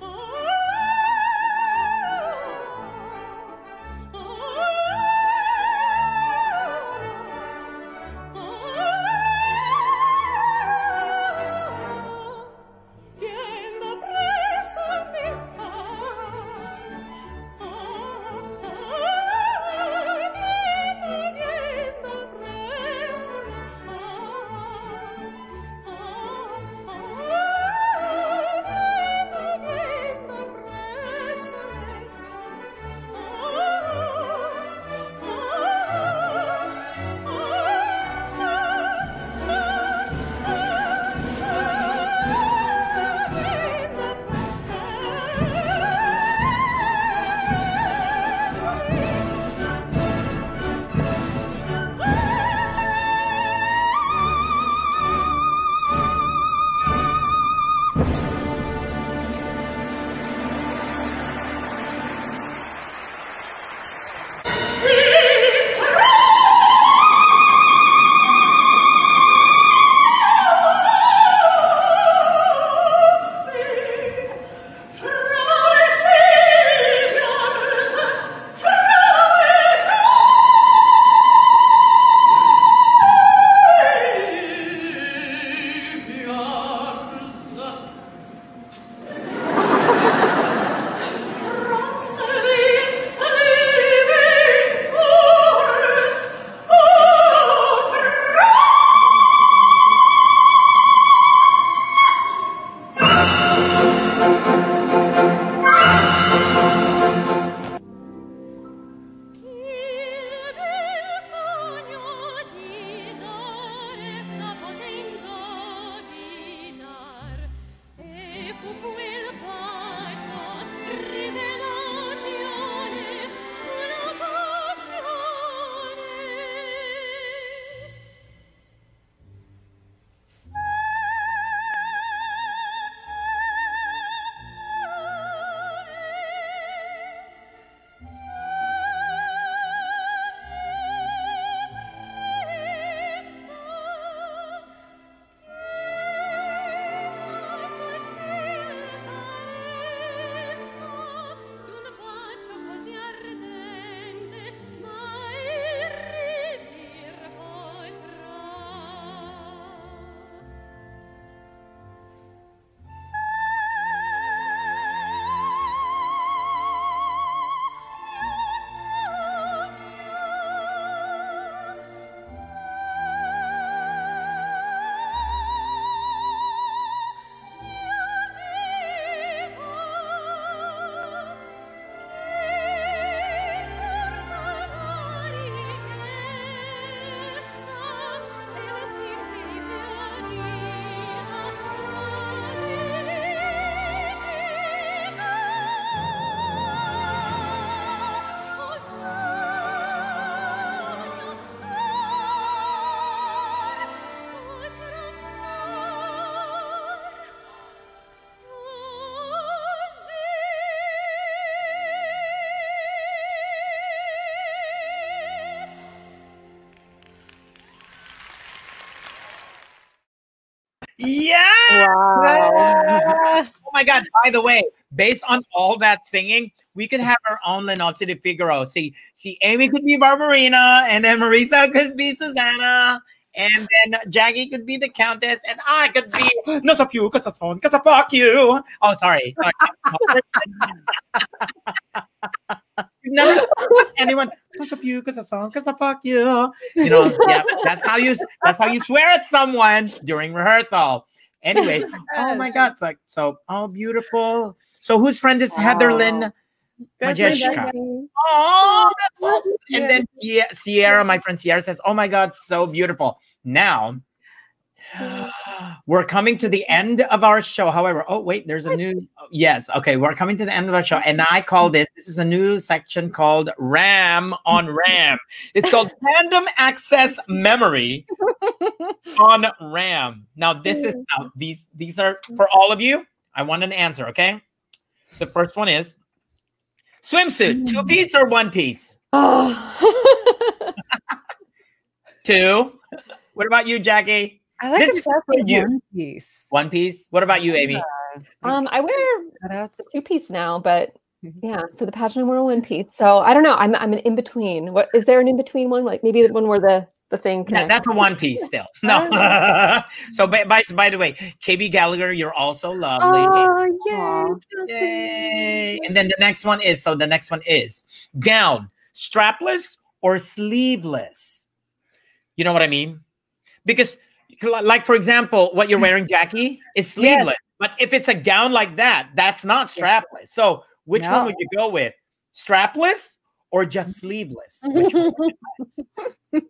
Yeah. Wow. Oh my God. By the way, based on all that singing, we could have our own Le nozze di Figaro. See, see, Ami could be Barbarina, and then Marisa could be Susanna, and then Jackie could be the Countess, and I could be Non so più, cause I son, cause I fuck you. Oh, sorry. sorry. Never anyone cause of you, cause I son, cause I fuck you. You know, yeah, that's how you that's how you swear at someone during rehearsal. Anyway, oh my god, it's like so oh beautiful. So whose friend is Heather Lynn That's my Majeshka? Oh, that's awesome. And then Sierra, my friend Sierra says, Oh my God, so beautiful. Now, we're coming to the end of our show. However, oh, wait, there's a new. Yes, okay, we're coming to the end of our show. And I call this, this is a new section called RAM on RAM. It's called Random Access Memory on RAM. Now, this is, now, these, these are for all of you. I want an answer, okay? The first one is swimsuit, two mm. piece or one piece? Oh. Two. What about you, Jackie? I like This a is for you. one piece. One piece. What about you, Ami? um, I wear Cutouts. a two piece now, but yeah, for the pageant I wear a one piece. So I don't know. I'm I'm an in between. What is there an in between one? Like maybe the one where the the thing Yeah, that's a one piece still. No. so, by, by, by the way, KB Gallagher, you're also lovely. Oh Aw. yay! Yay. And then the next one is so the next one is gown, strapless or sleeveless. You know what I mean? Because, like, for example, what you're wearing, Jackie, is sleeveless. But if it's a gown like that, that's not strapless. So, which one would you go with? Strapless or just sleeveless? Which one?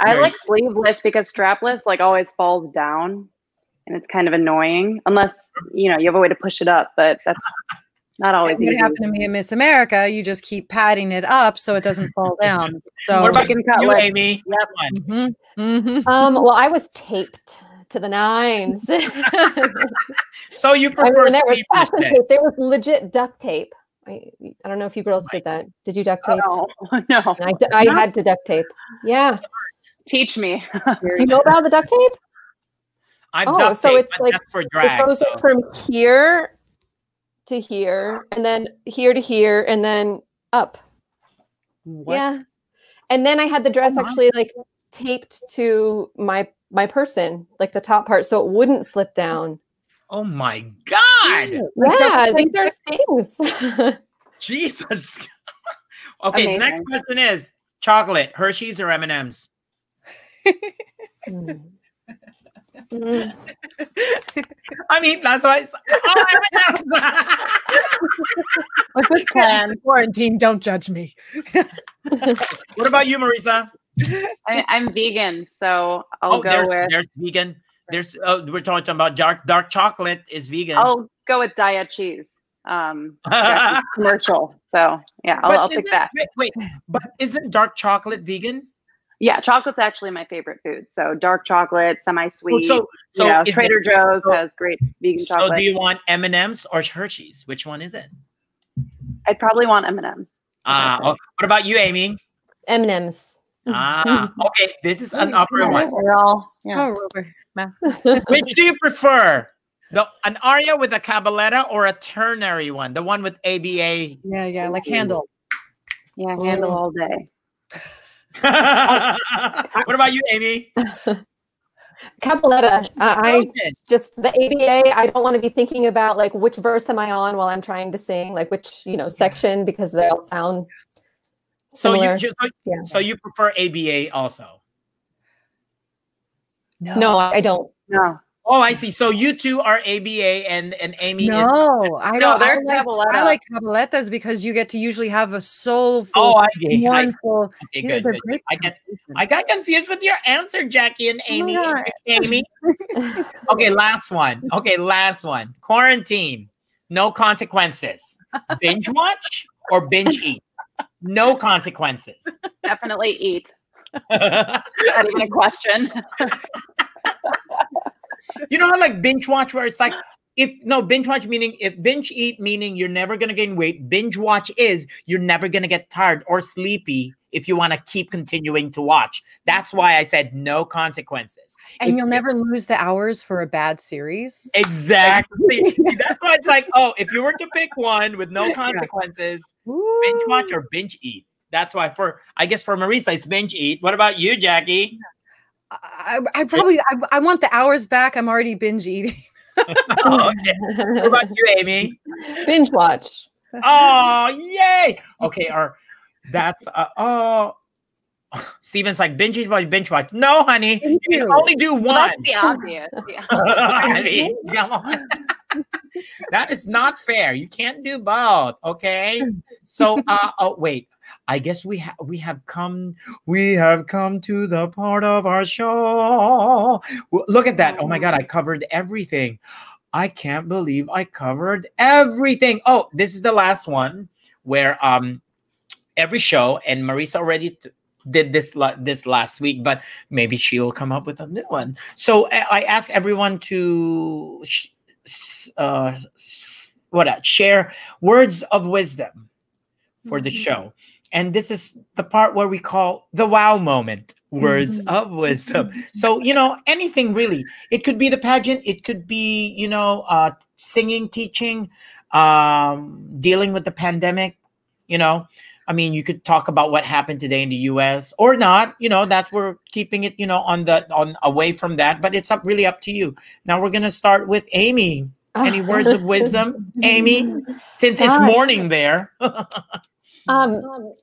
I like sleeveless because strapless like always falls down and it's kind of annoying unless you know you have a way to push it up, but that's not always What easy. happened to me in Miss America? You just keep padding it up so it doesn't fall down. So what about Chicken you, cutlet. Ami? Which one? Mhm, mhm. Um, well, I was taped to the nines. So you I prefer mean, there was fashion then? tape. There was legit duct tape. I, I don't know if you girls did that. Did you duct tape? Oh, no. I, d- I had to duct tape. Yeah. Teach me. Do you know about the duct tape? I've Oh, duct so tape, it's like- that's for It goes so- like from here to here, and then here to here, and then up. What? Yeah. And then I had the dress Oh, actually like taped to my my person, like the top part, so it wouldn't slip down. Oh my God. Like yeah, these are things. Jesus. okay, next Amazing. question is chocolate, Hershey's or M&M's? Mm. Mm. I mean, that's why it's oh, M&M's. What's this plan? Quarantine, don't judge me. what about you, Marisa? I, I'm vegan, so I'll oh, go there's, with there's vegan. There's oh, we're talking about dark dark chocolate is vegan. I'll go with diet cheese. Um, that's commercial. So yeah, I'll, But I'll pick that. Wait, wait, but isn't dark chocolate vegan? Yeah, chocolate's actually my favorite food. So dark chocolate, semi-sweet. so so you know, is Trader Joe's so- has great vegan So chocolate. So do you want M&M's or Hershey's? Which one is it? I'd probably want M&M's. Ah, oh, what about you, Ami? M&M's. Ah, okay. This is an Nice. upper one. we're all yeah. Oh, Which do you prefer? The an aria with a cabaletta or a ternary one? The one with ABA. Yeah, yeah, like Handel. yeah, Handel all day. what about you, Ami? cabaletta. Uh, I just the ABA. I don't want to be thinking about like which verse am I on while I'm trying to sing, like which you know section because they all sound so you similar. just Yeah. so you prefer ABA also. No, No, I don't. No, Oh, I see. So you two are ABA and and Ami is No, I no, don't. I like, cabaletta. I like cabalettas because you get to usually have a soulful, Oh, I get I Okay, Yeah, good, good. I get I got confused with your answer, Jackie and Oh my Ami. Ami. Okay, last one. Okay, last one. Quarantine. No consequences. Binge watch or binge eat? No consequences. definitely eat. Not even a question. you know how like binge watch where it's like if no binge watch meaning if binge eat meaning you're never gonna gain weight binge watch is you're never gonna get tired or sleepy if you want to keep continuing to watch. That's why I said no consequences. And If- you'll never lose the hours for a bad series. Exactly. That's why it's like, oh, if you were to pick one with no consequences, binge watch or binge eat. That's why for I guess for Marisa it's binge eat. What about you, Jackie? I, I probably I, I want the hours back. I'm already binge eating. Oh, okay. What about you, Ami? Binge watch. Oh, yay! Okay, or that's uh, oh. Steven's like binge watch, binge watch. No, honey, Thank you can you. only do Well, one. that's the obvious. Yeah. I mean, come on. that is not fair. You can't do both. Okay. So, uh, oh wait. I guess we have we have come we have come to the part of our show. Look at that! Oh my god! I covered everything. I can't believe I covered everything. Oh, this is the last one where um every show and Marisa already did this la- this last week, but maybe she'll come up with a new one. So I I ask everyone to sh- uh, what uh, share words of wisdom for the show, and this is the part where we call the wow moment. Words of wisdom. So you know anything really. It could be the pageant. It could be you know uh, singing, teaching, um, dealing with the pandemic. You know, I mean, you could talk about what happened today in the U.S. or not. You know, that's we're keeping it, you know, on the on away from that. But it's up really up to you. Now we're gonna start with Ami. Any words of wisdom, Ami? Since it's morning there. Um,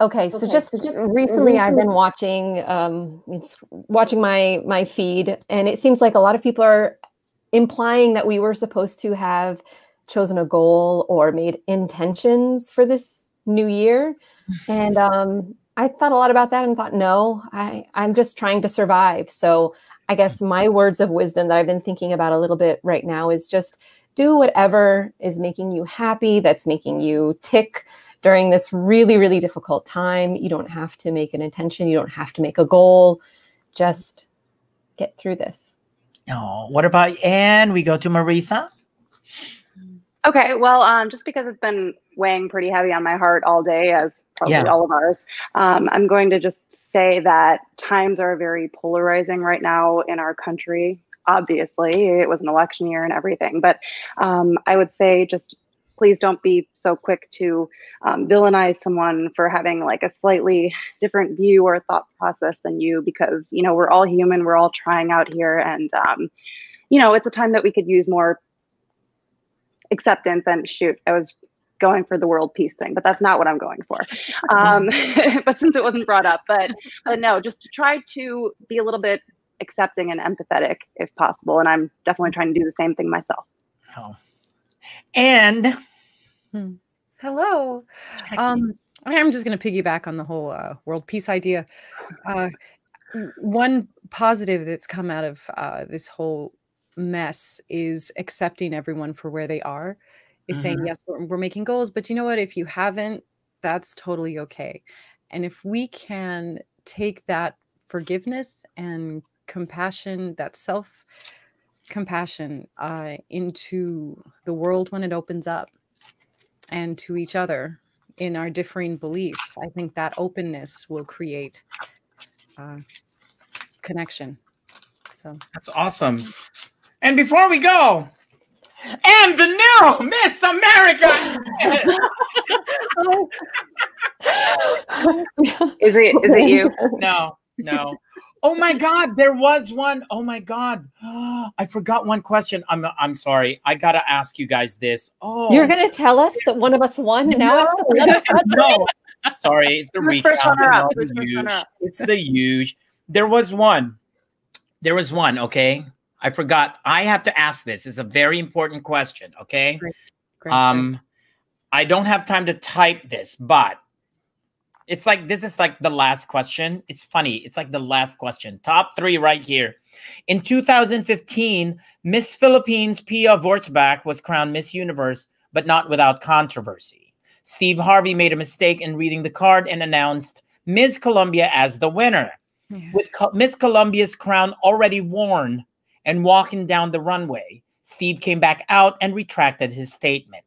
okay, so just, just recently, I've been watching um, it's watching my my feed, and it seems like a lot of people are implying that we were supposed to have chosen a goal or made intentions for this new year, and um, I thought a lot about that and thought, no, I I'm just trying to survive. So I guess my words of wisdom that I've been thinking about a little bit right now is just do whatever is making you happy, that's making you tick during this really, really difficult time. You don't have to make an intention, you don't have to make a goal. Just get through this. oh, what about and we go to Marisa? Okay, well, um, just because it's been weighing pretty heavy on my heart all day, as probably Yeah. all of ours, um, I'm going to just say that times are very polarizing right now in our country. Obviously, it was an election year and everything, but um, I would say just please don't be so quick to um, villainize someone for having like a slightly different view or thought process than you, because you know we're all human, we're all trying out here, and um, you know it's a time that we could use more acceptance and shoot i was going for the world peace thing but that's not what i'm going for um, but since it wasn't brought up but but no just to try to be a little bit accepting and empathetic if possible and i'm definitely trying to do the same thing myself Oh. And Hello. Um, I'm just going to piggyback on the whole uh, world peace idea. Uh, one positive that's come out of uh, this whole mess is accepting everyone for where they are. Is saying Mhm. yes, we're, we're making goals, but you know what? If you haven't, that's totally okay. And if we can take that forgiveness and compassion, that self compassion uh, into the world when it opens up and to each other in our differing beliefs, I think that openness will create uh, connection. So that's awesome. And before we go, and the new Miss America. is it is it you no, no. Oh my God, there was one. Oh my God, I forgot one question. I'm I'm sorry. I gotta ask you guys this. Oh, You're going to tell us that one of us won and now ask us another question? no. Sorry, it's the recount. It's the huge. It's the huge. There was one. There was one. Okay, I forgot. I have to ask this. It's a very important question. Okay. Great, great. Um, I don't have time to type this, but it's like this is like the last question. It's funny. It's like the last question. Top three right here. In 2015, Miss Philippines Pia Wurtzbach was crowned Miss Universe, but not without controversy. Steve Harvey made a mistake in reading the card and announced Miss Colombia as the winner. Yeah. With Co- Miss Colombia's crown already worn and walking down the runway, Steve came back out and retracted his statement.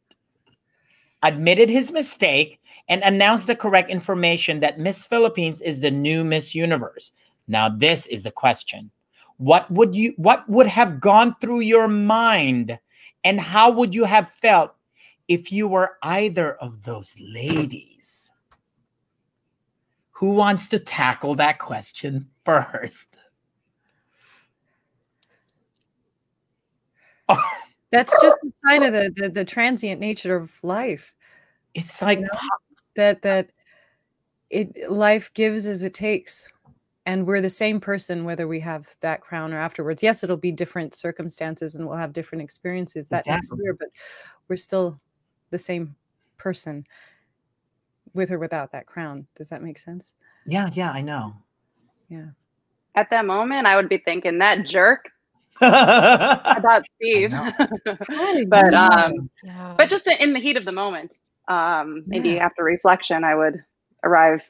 admitted his mistake, and announce the correct information that Miss Philippines is the new Miss Universe. Now, this is the question. What would you what would have gone through your mind and how would you have felt if you were either of those ladies? Who wants to tackle that question first? That's just a sign of the, the the transient nature of life. It's like That that it life gives as it takes. And we're the same person whether we have that crown or afterwards. Yes, it'll be different circumstances and we'll have different experiences that next year, but we're still the same person with or without that crown. Does that make sense? yeah, yeah, I know. Yeah. At that moment, I would be thinking that jerk about Steve. but um, Yeah. but just in the heat of the moment, um, maybe after reflection, I would arrive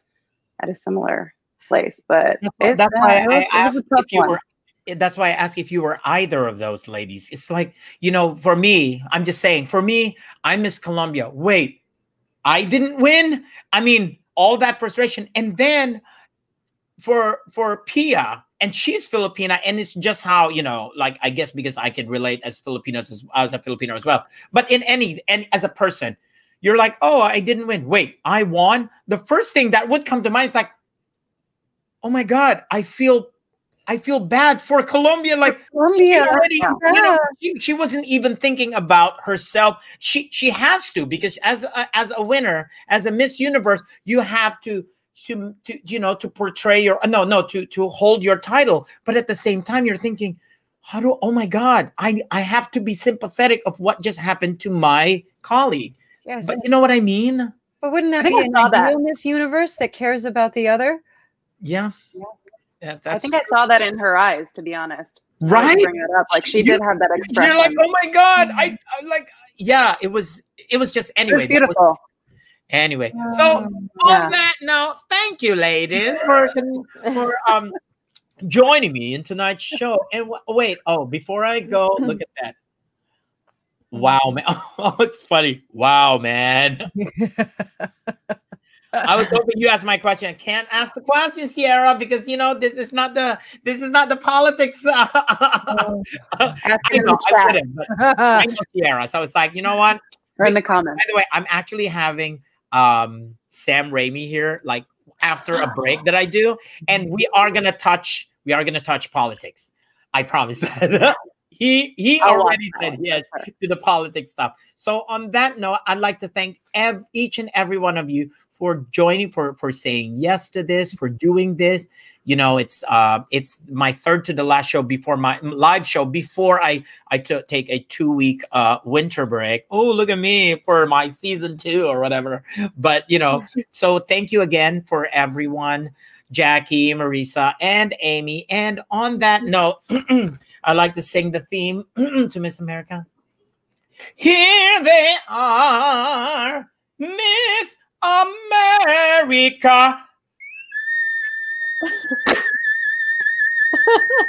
at a similar place. But That's why- that's why it was- I it asked if you one. were. That's why I asked if you were either of those ladies. It's like you know, for me, I'm just saying. For me, I Miss Colombia. Wait, I didn't win. I mean, all that frustration, and then for for Pia, and she's Filipina, and it's just how you know, like I guess because I could relate as Filipinos as, as a Filipino as well. But in any and as a person, you're like, oh, I didn't win. Wait, I won. The first thing that would come to mind is like, oh my god, I feel, I feel bad for Colombia. Like she already, yeah. you know, she, she wasn't even thinking about herself. She she has to because as a, as a winner, as a Miss Universe, you have to to, to you know to portray your no no to to hold your title. But at the same time, you're thinking, how do oh my god, I I have to be sympathetic of what just happened to my colleague. Yes. But you know what I mean? But wouldn't that I be think I an that. ideal Miss Universe that cares about the other? Yeah. Yeah. Yeah, I think I saw that in her eyes, to be honest. Right. Bring it up. Like she You- did have that expression. You're like, oh my god, I, I like yeah, it was it was just it anyway. was that was- beautiful. anyway. So Yeah. on that note, thank you, ladies, for for um joining me in tonight's show. And w- wait, oh, before I go, look at that. Wow, man. Oh, it's funny. Wow, man. I was hoping you asked my question. I can't ask the question, Sierra, because you know this is not the this is not the politics. I it in know, the I couldn't, I know Sierra. So I was like, you know what? or in the comments. By the way, I'm actually having um Sam Raimi here, like after a break that I do, and we are gonna touch we are gonna touch politics. I promise that. He he I'll already said yes to the politics stuff. So on that note, I'd like to thank ev- each and every one of you for joining, for for saying yes to this, for doing this. You know, it's uh it's my third to the last show before my live show before I I took take a two week uh winter break. Oh, look at me for my season two or whatever. But you know, so thank you again for everyone, Jackie, Marisa, and Ami. And on that note, I like to sing the theme to Miss America. Here they are, Miss America.